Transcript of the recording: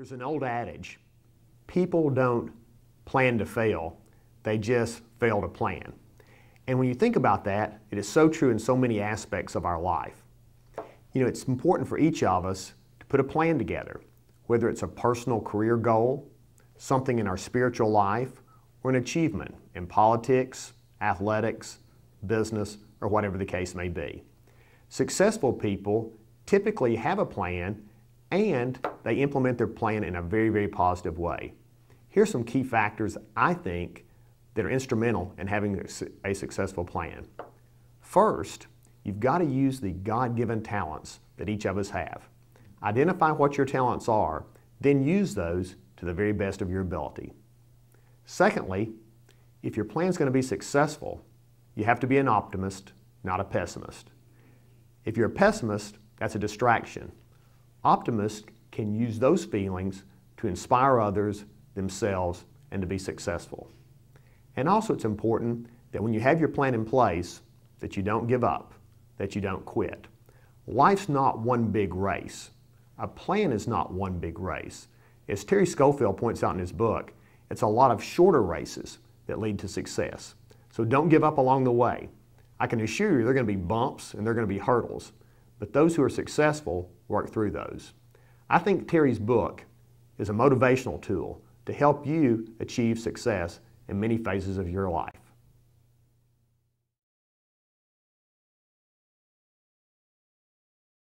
There's an old adage people don't plan to fail, they just fail to plan. And when you think about that, it is so true in so many aspects of our life. You know, it's important for each of us to put a plan together, whether it's a personal career goal, something in our spiritual life, or an achievement in politics, athletics, business, or whatever the case may be. Successful people typically have a plan and they implement their plan in a very, very positive way. Here's some key factors I think that are instrumental in having a successful plan. First, you've got to use the God given talents that each of us have. Identify what your talents are, then use those to the very best of your ability. Secondly, if your plan is going to be successful, you have to be an optimist, not a pessimist. If you're a pessimist, that's a distraction. Optimists can use those feelings to inspire others, themselves, and to be successful. And also it's important that when you have your plan in place, that you don't give up, that you don't quit. Life's not one big race. A plan is not one big race. As Terry Schofield points out in his book, it's a lot of shorter races that lead to success. So don't give up along the way. I can assure you there are going to be bumps and there are going to be hurdles, but those who are successful work through those. I think Terry's book is a motivational tool to help you achieve success in many phases of your life.